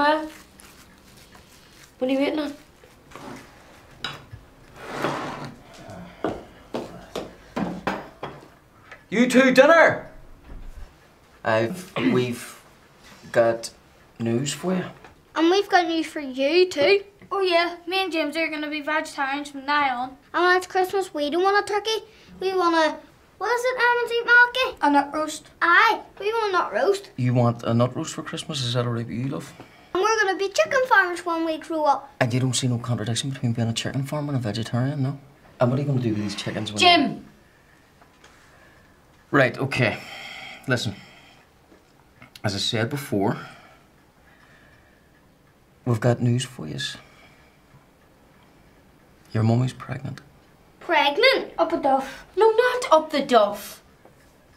What? What are you waiting on? You two, dinner! I've. We've got news for you. And we've got news for you too. Oh yeah, me and James are gonna be vegetarians from now on. And when it's Christmas, we don't want a turkey. We want a what is it, Almond Malky? A nut roast. Aye, we want a nut roast. You want a nut roast for Christmas? Is that alright with you, love? And we're gonna be chicken farmers when we grew up. And you don't see no contradiction between being a chicken farmer and a vegetarian, no? And what are you going to do with these chickens? When Jim! Right, okay. Listen. As I said before, we've got news for you. Your mummy's pregnant. Pregnant? Up a duff. No, not up the duff.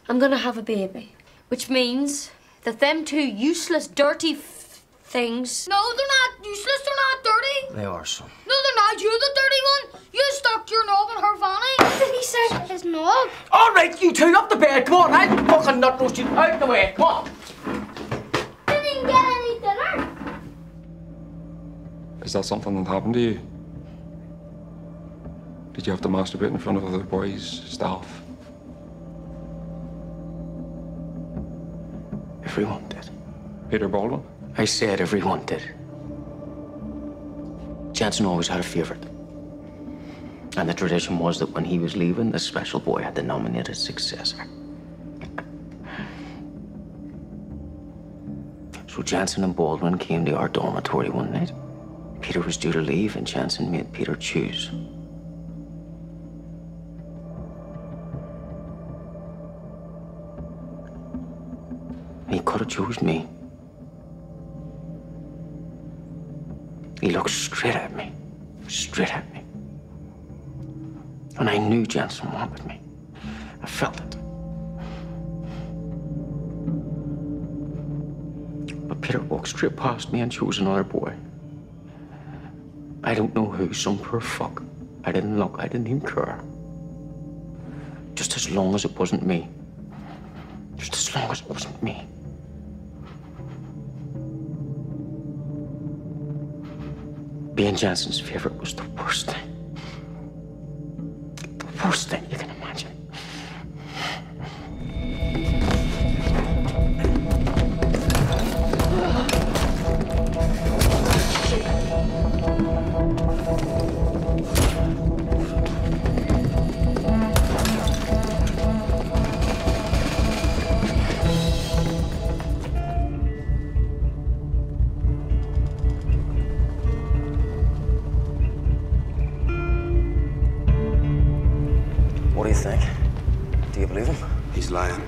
I'm gonna have a baby. Which means that them two useless, dirty f- things. No, they're not useless, they're not dirty. They are, some. No, they're not. You're the dirty one. You stuck your knob in her fanny. What did he say? His knob. All right, you two, up the bed. Come on, I'll fucking nut roast you out the way. Come on. Didn't get any dinner. Is that something that happened to you? Did you have to masturbate in front of other boys' staff? Everyone did. Peter Baldwin? I said everyone did. Jensen always had a favourite. And the tradition was that when he was leaving, the special boy had to nominate his successor. So Jensen and Baldwin came to our dormitory one night. Peter was due to leave, and Jensen made Peter choose. He could have chose me. He looked straight at me. Straight at me. And I knew Jensen wanted me. I felt it. But Peter walked straight past me and chose another boy. I don't know who, some poor fuck. I didn't look, I didn't even care. Just as long as it wasn't me. Just as long as it wasn't me. Being Johnson's favorite was the worst thing. The worst thing you can lying.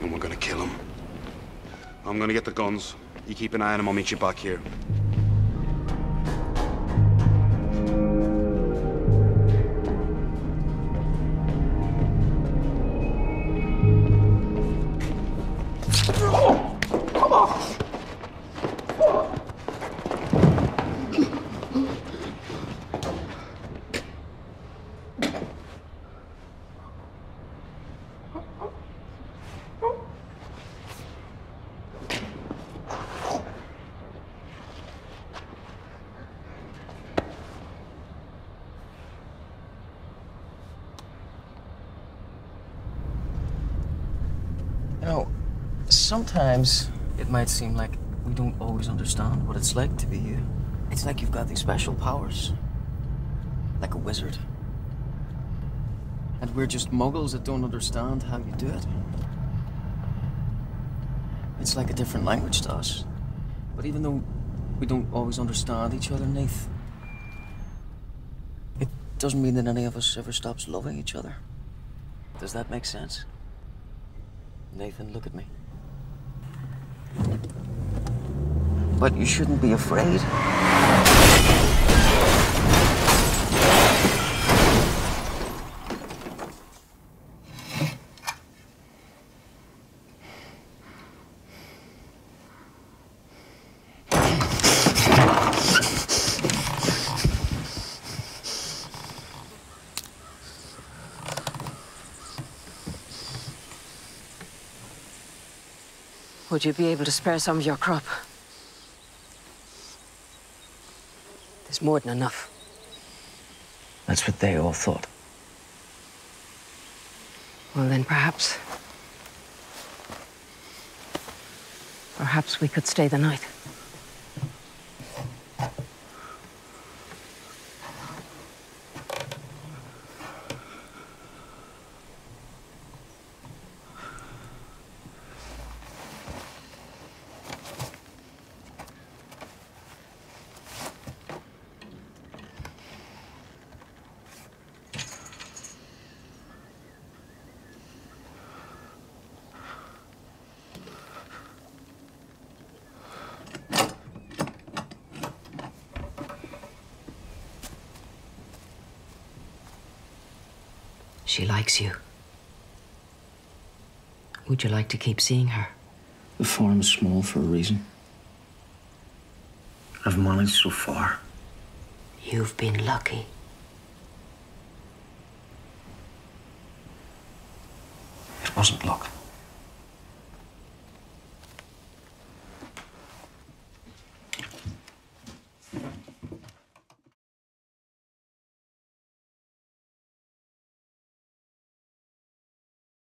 And we're gonna kill him. I'm gonna get the guns. You keep an eye on him, I'll meet you back here. Sometimes it might seem like we don't always understand what it's like to be you. It's like you've got these special powers. Like a wizard. And we're just muggles that don't understand how you do it. It's like a different language to us. But even though we don't always understand each other, Nath, it doesn't mean that any of us ever stops loving each other. Does that make sense? Nathan, look at me. But you shouldn't be afraid. Would you be able to spare some of your crop? There's more than enough. That's what they all thought. Well, then perhaps. Perhaps we could stay the night. She likes you. Would you like to keep seeing her? The farm's small for a reason. I've managed so far. You've been lucky. It wasn't luck.